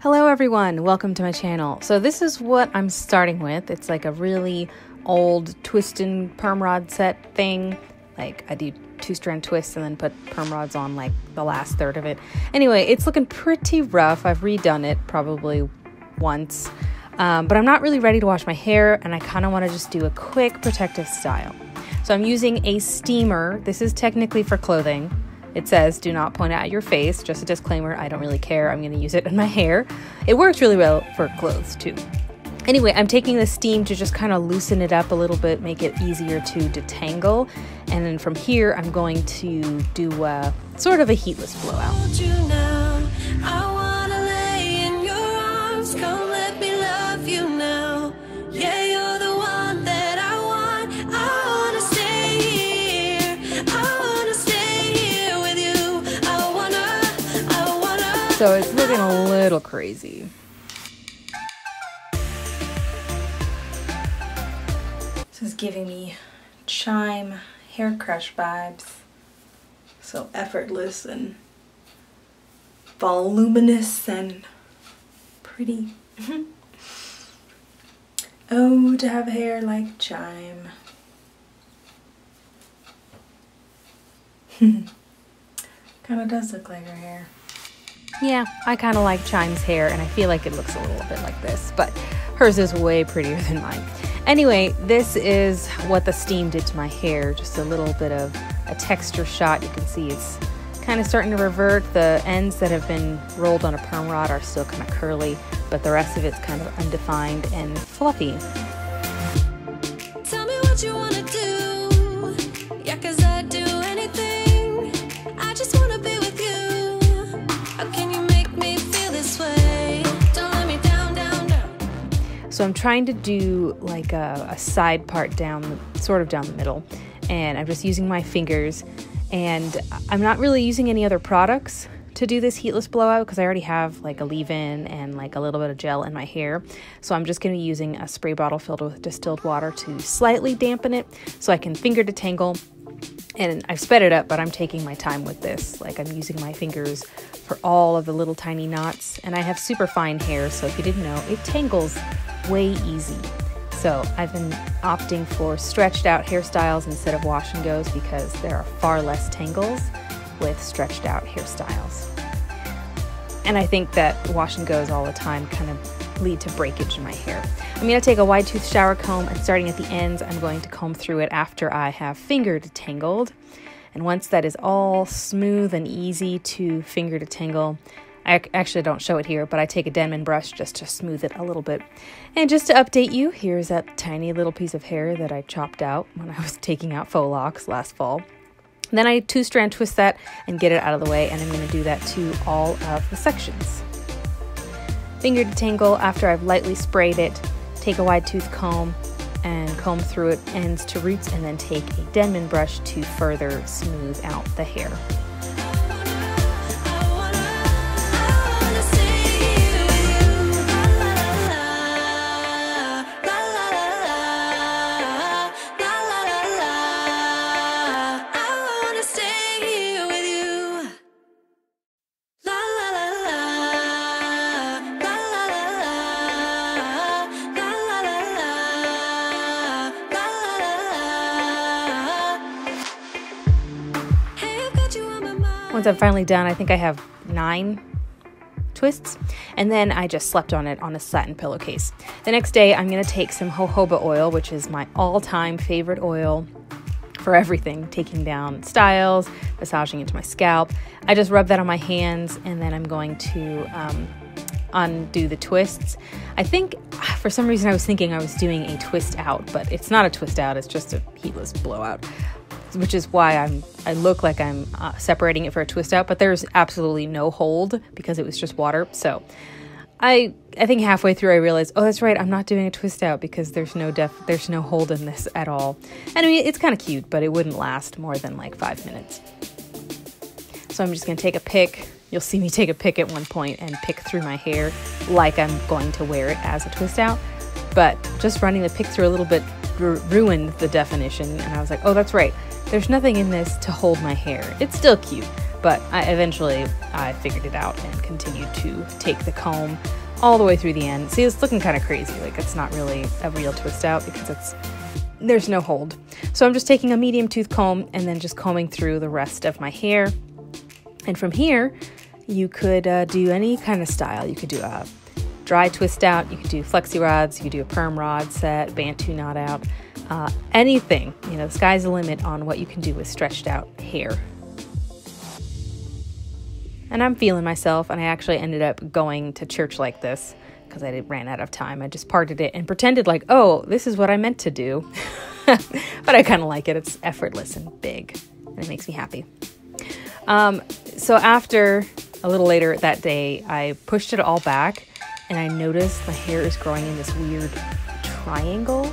Hello everyone, welcome to my channel. So this is what I'm starting with. It's like a really old twist and perm rod set thing. Like I do two strand twists and then put perm rods on like the last third of it. Anyway, it's looking pretty rough. I've redone it probably once. Um, but I'm not really ready to wash my hair and I kind of want to just do a quick protective style. So I'm using a steamer. This is technically for clothing. It says, do not point it at your face. Just a disclaimer, I don't really care. I'm going to use it in my hair. It works really well for clothes too. Anyway, I'm taking the steam to just kind of loosen it up a little bit, make it easier to detangle. And then from here, I'm going to do uh, sort of a heatless blowout. So it's looking a little crazy. This is giving me Chime hair crush vibes. So effortless and voluminous and pretty. oh, to have hair like Chime. kind of does look like her hair. Yeah, I kind of like Chime's hair and I feel like it looks a little bit like this, but hers is way prettier than mine. Anyway, this is what the steam did to my hair. Just a little bit of a texture shot. You can see it's kind of starting to revert. The ends that have been rolled on a perm rod are still kind of curly, but the rest of it's kind of undefined and fluffy. So I'm trying to do like a, a side part down, sort of down the middle, and I'm just using my fingers. And I'm not really using any other products to do this heatless blowout because I already have like a leave-in and like a little bit of gel in my hair. So I'm just going to be using a spray bottle filled with distilled water to slightly dampen it so I can finger detangle. And I've sped it up, but I'm taking my time with this. Like I'm using my fingers for all of the little tiny knots. And I have super fine hair, so if you didn't know, it tangles way easy. So I've been opting for stretched out hairstyles instead of wash and goes because there are far less tangles with stretched out hairstyles. And I think that wash and goes all the time kind of lead to breakage in my hair. I'm going to take a wide tooth shower comb and starting at the ends, I'm going to comb through it after I have finger detangled. And once that is all smooth and easy to finger detangle, I actually don't show it here, but I take a Denman brush just to smooth it a little bit. And just to update you, here's that tiny little piece of hair that I chopped out when I was taking out faux locks last fall. Then I two strand twist that and get it out of the way, and I'm going to do that to all of the sections. Finger detangle after I've lightly sprayed it, take a wide tooth comb and comb through it ends to roots, and then take a Denman brush to further smooth out the hair. Once I'm finally done, I think I have nine twists, and then I just slept on it on a satin pillowcase. The next day, I'm going to take some jojoba oil, which is my all time favorite oil for everything, taking down styles, massaging into my scalp. I just rub that on my hands, and then I'm going to um, undo the twists. I think for some reason I was thinking I was doing a twist out, but it's not a twist out, it's just a heatless blowout which is why I'm I look like I'm uh, separating it for a twist out, but there's absolutely no hold because it was just water. So I I think halfway through I realized, oh, that's right, I'm not doing a twist out because there's no def there's no hold in this at all. And I mean, it's kind of cute, but it wouldn't last more than like five minutes. So I'm just gonna take a pick. You'll see me take a pick at one point and pick through my hair like I'm going to wear it as a twist out. But just running the pick through a little bit ruined the definition, and I was like, oh, that's right. There's nothing in this to hold my hair. It's still cute, but I, eventually I figured it out and continued to take the comb all the way through the end. See, it's looking kind of crazy. Like it's not really a real twist out because it's there's no hold. So I'm just taking a medium tooth comb and then just combing through the rest of my hair. And from here, you could uh, do any kind of style. You could do a dry twist out, you could do flexi rods, you could do a perm rod set, bantu knot out, uh, anything. You know, the sky's the limit on what you can do with stretched out hair. And I'm feeling myself, and I actually ended up going to church like this because I ran out of time. I just parted it and pretended like, oh, this is what I meant to do. but I kind of like it. It's effortless and big, and it makes me happy. Um, so after a little later that day, I pushed it all back, and I noticed my hair is growing in this weird triangle,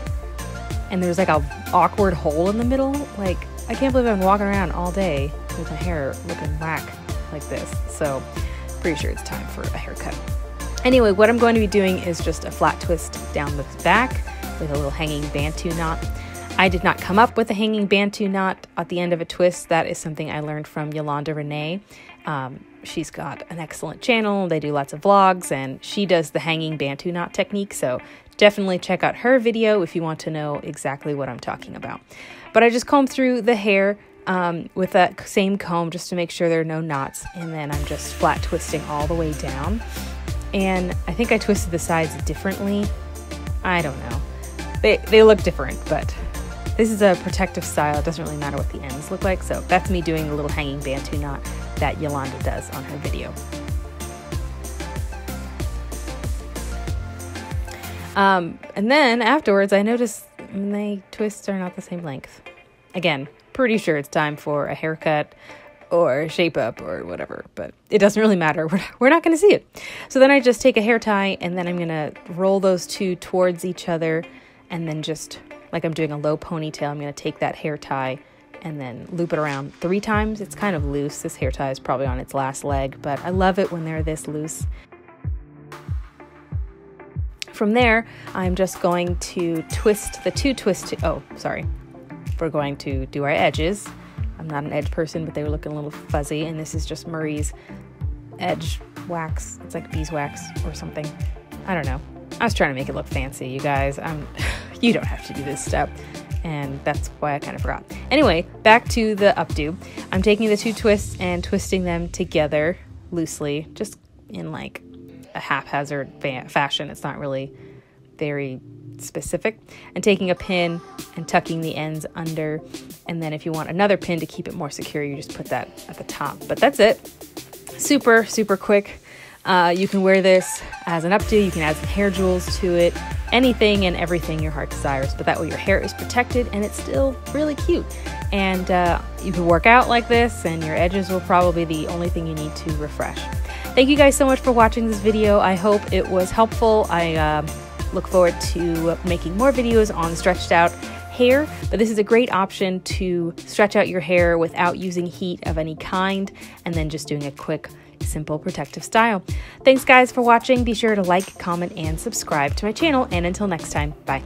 and there's like a awkward hole in the middle. Like I can't believe been walking around all day with my hair looking whack like this. So pretty sure it's time for a haircut. Anyway, what I'm going to be doing is just a flat twist down the back with a little hanging bantu knot. I did not come up with a hanging bantu knot at the end of a twist. That is something I learned from Yolanda Renee. Um, she's got an excellent channel. They do lots of vlogs, and she does the hanging bantu knot technique. So definitely check out her video if you want to know exactly what I'm talking about. But I just comb through the hair um, with that same comb just to make sure there are no knots, and then I'm just flat twisting all the way down and I think I twisted the sides differently. I don't know. They, they look different, but this is a protective style. It doesn't really matter what the ends look like. So that's me doing the little hanging bantu knot that Yolanda does on her video. Um, and then afterwards, I noticed my twists are not the same length. Again, pretty sure it's time for a haircut or shape up or whatever, but it doesn't really matter. We're, we're not going to see it. So then I just take a hair tie and then I'm going to roll those two towards each other and then just like I'm doing a low ponytail, I'm going to take that hair tie and then loop it around three times. It's kind of loose. This hair tie is probably on its last leg, but I love it when they're this loose. From there, I'm just going to twist the two twist. Oh, sorry. We're going to do our edges. I'm not an edge person, but they were looking a little fuzzy. And this is just Murray's edge wax. It's like beeswax or something. I don't know. I was trying to make it look fancy, you guys. I'm you don't have to do this step. And that's why I kind of forgot. Anyway, back to the updo. I'm taking the two twists and twisting them together loosely, just in like a haphazard fa- fashion. It's not really very specific and taking a pin and tucking the ends under and then if you want another pin to keep it more secure you just put that at the top but that's it super super quick uh, you can wear this as an updo you can add some hair jewels to it anything and everything your heart desires but that way your hair is protected and it's still really cute. And uh, you can work out like this and your edges will probably be the only thing you need to refresh. Thank you guys so much for watching this video. I hope it was helpful. I uh, look forward to making more videos on stretched out hair, but this is a great option to stretch out your hair without using heat of any kind and then just doing a quick simple protective style. Thanks guys for watching. Be sure to like, comment, and subscribe to my channel. And until next time, bye.